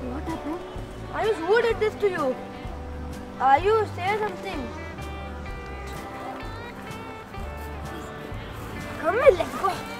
What happened? Ayush, who did this to you? Ayush, say something. Come in, let's go.